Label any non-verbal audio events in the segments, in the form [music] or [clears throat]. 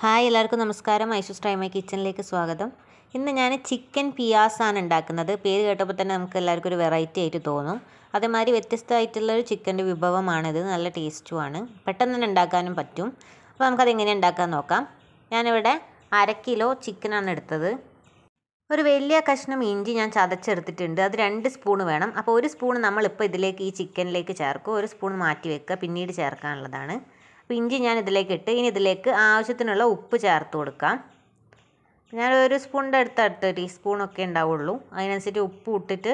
Hi എല്ലാവർക്കും നമസ്കാരം. ഐഷുസ് ട്രൈമൈ കിച്ചണിലേക്ക് സ്വാഗതം. ഇന്ന് ഞാൻ ചിക്കൻ പിയാസാണ് ഉണ്ടാക്കുന്നത്. പേര് കേട്ടപ്പോൾ തന്നെ നമുക്ക് എല്ലാവർക്കും ഒരു വെറൈറ്റി ആയിട്ട് തോന്നും. അതേമാതിരി വ്യത്യസ്തമായിട്ടുള്ള ഒരു ചിക്കന്റെ വിഭവമാണിത്. നല്ല ടേസ്റ്റുമാണ്. പെട്ടെന്ന് തന്നെ ഉണ്ടാക്കാനും പറ്റും. അപ്പോൾ നമുക്കത് എങ്ങനെ ഉണ്ടാക്കാൻ നോക്കാം. ഞാനിവിടെ അര കിലോ ചിക്കനാണ് എടുത്തത്. ഒരു വലിയ കഷ്ണം ഇഞ്ചി ഞാൻ ചതച്ചെടുത്തിട്ടുണ്ട്. അത് രണ്ട് സ്പൂൺ വേണം. അപ്പോൾ ഒരു സ്പൂൺ നമ്മളിപ്പോൾ ഇതിലേക്ക് ഈ ചിക്കനിലേക്ക് ചേർക്കും. ഒരു സ്പൂൺ മാറ്റി വെക്കുക. പിന്നീട് ചേർക്കാനുള്ളതാണ്. അപ്പോൾ ഇഞ്ചി ഞാൻ ഇതിലേക്ക് ഇട്ട് ഇനി ഇതിലേക്ക് ആവശ്യത്തിനുള്ള ഉപ്പ് ചേർത്ത് കൊടുക്കാം. ഞാൻ ഒരു സ്പൂണിന്റെ അടുത്ത് അടുത്ത് ടീസ്പൂണൊക്കെ ഉണ്ടാവുള്ളൂ. അതിനനുസരിച്ച് ഉപ്പ് ഇട്ടിട്ട്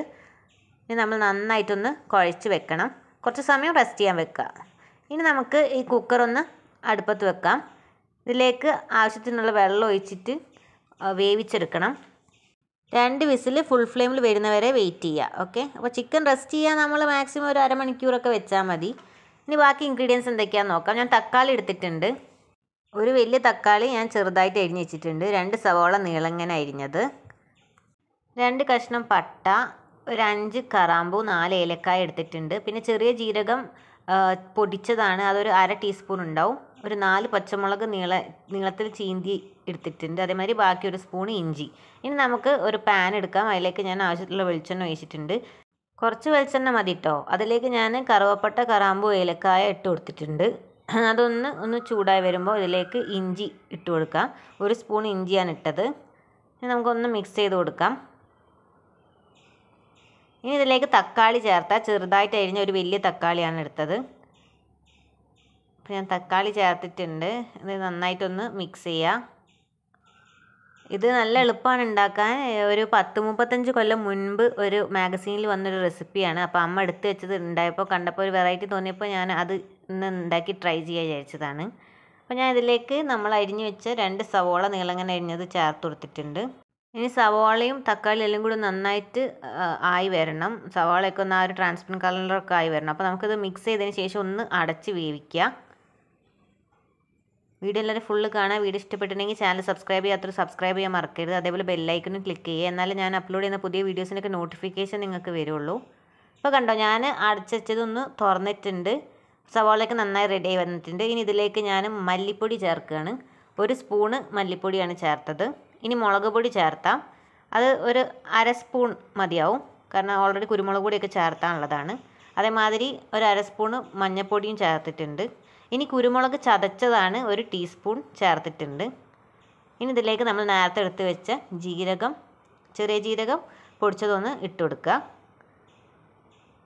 ഇനി നമ്മൾ നന്നായിട്ടൊന്ന് കുഴച്ച് വെക്കണം. കുറച്ച് സമയം റെസ്റ്റ് ചെയ്യാൻ വെക്കുക. ഇനി നമുക്ക് ഈ കുക്കറൊന്ന് അടുപ്പത്ത് വെക്കാം. ഇതിലേക്ക് ആവശ്യത്തിനുള്ള വെള്ളം ഒഴിച്ചിട്ട് വേവിച്ചെടുക്കണം. രണ്ട് വിസിൽ ഫുൾ ഫ്ലെയിമിൽ വരുന്നവരെ വെയിറ്റ് ചെയ്യുക ഓക്കെ അപ്പോൾ ചിക്കൻ റെസ്റ്റ് ചെയ്യാൻ നമ്മൾ മാക്സിമം ഒരു അരമണിക്കൂറൊക്കെ വെച്ചാൽ മതി. ഇനി ബാക്കി ഇൻഗ്രീഡിയൻസ് എന്തൊക്കെയാണെന്ന് നോക്കാം. ഞാൻ തക്കാളി എടുത്തിട്ടുണ്ട്. ഒരു വലിയ തക്കാളി ഞാൻ ചെറുതായിട്ട് അരിഞ്ഞ് വെച്ചിട്ടുണ്ട്. രണ്ട് സവോള നീളങ്ങനെ അരിഞ്ഞത്. രണ്ട് കഷ്ണം പട്ട ഒരു അഞ്ച് കറാമ്പു നാല് ഏലക്കായ എടുത്തിട്ടുണ്ട്. പിന്നെ ചെറിയ ജീരകം പൊടിച്ചതാണ്. അതൊരു അര ടീസ്പൂൺ ഉണ്ടാവും. ഒരു നാല് പച്ചമുളക് നീള നീളത്തിൽ ചീന്തി എടുത്തിട്ടുണ്ട്. അതേമാതിരി ബാക്കി ഒരു സ്പൂൺ ഇഞ്ചി. ഇനി നമുക്ക് ഒരു പാൻ എടുക്കാം. അതിലേക്ക് ഞാൻ ആവശ്യത്തിലുള്ള വെളിച്ചെണ്ണ ഒഴിച്ചിട്ടുണ്ട്. കുറച്ച് വെളിച്ചെണ്ണ മതി കേട്ടോ അതിലേക്ക് ഞാൻ കറുവപ്പട്ട കറാമ്പു ഏലക്കായ ഇട്ട് കൊടുത്തിട്ടുണ്ട്. [clears throat] അതൊന്ന് ഒന്ന് ചൂടായി വരുമ്പോൾ ഇതിലേക്ക് ഇഞ്ചി ഇട്ട് കൊടുക്കാം. ഒരു സ്പൂൺ ഇഞ്ചിയാണ് ഇട്ടത്. ഇനി നമുക്കൊന്ന് മിക്സ് ചെയ്ത് കൊടുക്കാം. ഇനി ഇതിലേക്ക് തക്കാളി ചേർത്താൽ ചെറുതായിട്ട് അരിഞ്ഞ ഒരു വലിയ തക്കാളിയാണ് എടുത്തത്. അപ്പോൾ ഞാൻ തക്കാളി ചേർത്തിട്ടുണ്ട്. ഇത് നന്നായിട്ടൊന്ന് മിക്സ് ചെയ്യുക ഇത് നല്ല എളുപ്പമാണ് ഉണ്ടാക്കാൻ. ഒരു പത്ത് മുപ്പത്തഞ്ച് കൊല്ലം മുൻപ് ഒരു മാഗസീനിൽ വന്നൊരു റെസിപ്പിയാണ്. അപ്പോൾ അമ്മ എടുത്ത് വെച്ചത് ഉണ്ടായപ്പോൾ കണ്ടപ്പോൾ ഒരു വെറൈറ്റി തോന്നിയപ്പോൾ ഞാൻ അത് ഇന്ന് ഉണ്ടാക്കി ട്രൈ ചെയ്യാൻ വിചാരിച്ചതാണ്. അപ്പോൾ ഞാൻ ഇതിലേക്ക് നമ്മൾ അരിഞ്ഞു വെച്ച രണ്ട് സവോള നീളങ്ങനെ അരിഞ്ഞത് ചേർത്ത് കൊടുത്തിട്ടുണ്ട്. ഇനി സവോളയും തക്കാളിയും എല്ലാം കൂടി നന്നായിട്ട് ആയി വരണം. സവോളയൊക്കെ ഒന്ന് ആ ഒരു ട്രാൻസ്പെറന്റ് കളറിലൊക്കെ ആയി വരണം. അപ്പോൾ നമുക്കിത് മിക്സ് ചെയ്തതിന് ശേഷം ഒന്ന് അടച്ച് വേവിക്കുക വീഡിയോ എല്ലാവരും ഫുള്ള് കാണാൻ വീഡിയോ ഇഷ്ടപ്പെട്ടിട്ടുണ്ടെങ്കിൽ ചാനൽ സബ്സ്ക്രൈബ് ചെയ്യാത്തൊരു സബ്സ്ക്രൈബ് ചെയ്യാൻ മറക്കരുത്. അതേപോലെ ബെല്ലൈക്കനും ക്ലിക്ക് ചെയ്യുക. എന്നാലും ഞാൻ അപ്ലോഡ് ചെയ്യുന്ന പുതിയ വീഡിയോസിനൊക്കെ നോട്ടിഫിക്കേഷൻ നിങ്ങൾക്ക് വരുള്ളൂ. ഇപ്പോൾ കണ്ടോ ഞാൻ അടച്ചതൊന്ന് തുറന്നിട്ടുണ്ട്. സവാളയൊക്കെ നന്നായി റെഡി ആയി വന്നിട്ടുണ്ട്. ഇനി ഇതിലേക്ക് ഞാൻ മല്ലിപ്പൊടി ചേർക്കുകയാണ്. ഒരു സ്പൂണ് മല്ലിപ്പൊടിയാണ് ചേർത്തത്. ഇനി മുളക് പൊടി ചേർത്താം. അത് ഒരു അര സ്പൂൺ മതിയാവും. കാരണം ഓൾറെഡി കുരുമുളക് പൊടിയൊക്കെ ചേർത്താനുള്ളതാണ്. അതേമാതിരി ഒരു അര സ്പൂണ് മഞ്ഞൾപ്പൊടിയും ചേർത്തിട്ടുണ്ട്. ഇനി കുരുമുളക് ചതച്ചതാണ് ഒരു ടീസ്പൂൺ ചേർത്തിട്ടുണ്ട്. ഇനി ഇതിലേക്ക് നമ്മൾ നേരത്തെ എടുത്ത് വെച്ച ജീരകം ചെറിയ ജീരകം പൊടിച്ചതൊന്ന് ഇട്ട് കൊടുക്കുക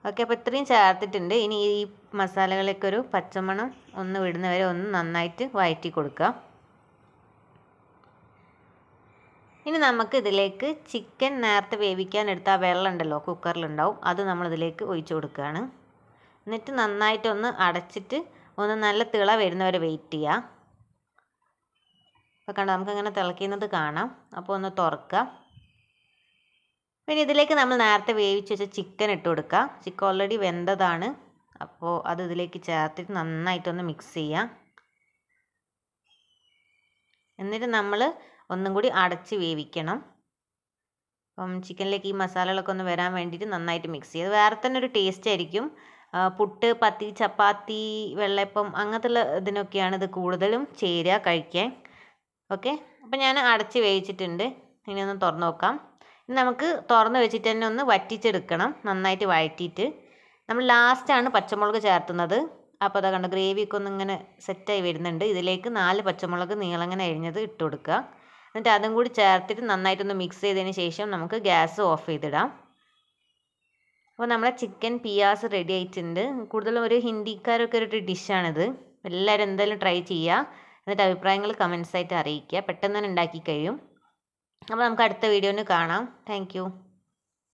ഓക്കെ അപ്പോൾ ഇത്രയും ചേർത്തിട്ടുണ്ട്. ഇനി ഈ മസാലകളൊക്കെ ഒരു പച്ചമണം ഒന്ന് വിടുന്നവരെ ഒന്ന് നന്നായിട്ട് വഴറ്റി കൊടുക്കുക. ഇനി നമുക്ക് ഇതിലേക്ക് ചിക്കൻ നേരത്തെ വേവിക്കാൻ എടുത്ത ആ വെള്ളം ഉണ്ടല്ലോ കുക്കറിലുണ്ടാവും. അത് നമ്മളിതിലേക്ക് ഒഴിച്ചു കൊടുക്കുകയാണ്. എന്നിട്ട് നന്നായിട്ടൊന്ന് അടച്ചിട്ട് ഒന്ന് നല്ല തിള വരുന്നവരെ വെയിറ്റ് ചെയ്യുക അപ്പോൾ കണ്ടോ നമുക്കങ്ങനെ തിളയ്ക്കുന്നത് കാണാം. അപ്പോൾ ഒന്ന് തുറക്കുക പിന്നെ ഇതിലേക്ക് നമ്മൾ നേരത്തെ വേവിച്ച് വെച്ച ചിക്കൻ ഇട്ട് കൊടുക്കുക ചിക്കൻ ഓൾറെഡി വെന്തതാണ്. അപ്പോൾ അത് ഇതിലേക്ക് ചേർത്തിട്ട് നന്നായിട്ടൊന്ന് മിക്സ് ചെയ്യാം. എന്നിട്ട് നമ്മൾ ഒന്നും കൂടി അടച്ച് വേവിക്കണം. അപ്പം ചിക്കനിലേക്ക് ഈ മസാലകളൊക്കെ ഒന്ന് വരാൻ വേണ്ടിയിട്ട് നന്നായിട്ട് മിക്സ് ചെയ്ത് വേറെ തന്നെ ഒരു ടേസ്റ്റ് ആയിരിക്കും. പുട്ട് പത്തി ചപ്പാത്തി വെള്ളയപ്പം അങ്ങനത്തെയുള്ള ഇതിനൊക്കെയാണ് ഇത് കൂടുതലും ചേരുക കഴിക്കാൻ ഓക്കെ? അപ്പോൾ ഞാൻ അടച്ച് വേവിച്ചിട്ടുണ്ട്. ഇനി ഒന്ന് തുറന്ന് നോക്കാം. ഇനി നമുക്ക് തുറന്ന് വെച്ചിട്ട് തന്നെ ഒന്ന് വറ്റിച്ചെടുക്കണം നന്നായിട്ട് വഴറ്റിയിട്ട്. നമ്മൾ ലാസ്റ്റാണ് പച്ചമുളക് ചേർത്തുന്നത്. അപ്പോൾ അതാ കണ്ടോ ഗ്രേവിയൊക്കെ ഒന്ന് ഇങ്ങനെ സെറ്റായി വരുന്നുണ്ട്. ഇതിലേക്ക് നാല് പച്ചമുളക് നീളങ്ങനെ അരിഞ്ഞത് ഇട്ട് കൊടുക്കുക. എന്നിട്ട് അതും കൂടി ചേർത്തിട്ട് നന്നായിട്ടൊന്ന് മിക്സ് ചെയ്തതിന് ശേഷം നമുക്ക് ഗ്യാസ് ഓഫ് ചെയ്തിടാം. അപ്പോൾ നമ്മളെ ചിക്കൻ പിയാസ് റെഡി ആയിട്ടുണ്ട്. കൂടുതലും ഒരു ഹിന്ദിക്കാരൊക്കെ ഒരു ഡിഷാണിത് എല്ലാവരും എന്തായാലും ട്രൈ ചെയ്യുക എന്നിട്ട് അഭിപ്രായങ്ങൾ കമൻസ് ആയിട്ട് അറിയിക്കുക. പെട്ടെന്ന് തന്നെ ഉണ്ടാക്കി കഴിയും. അപ്പോൾ നമുക്ക് അടുത്ത വീഡിയോയിൽ കാണാം. താങ്ക്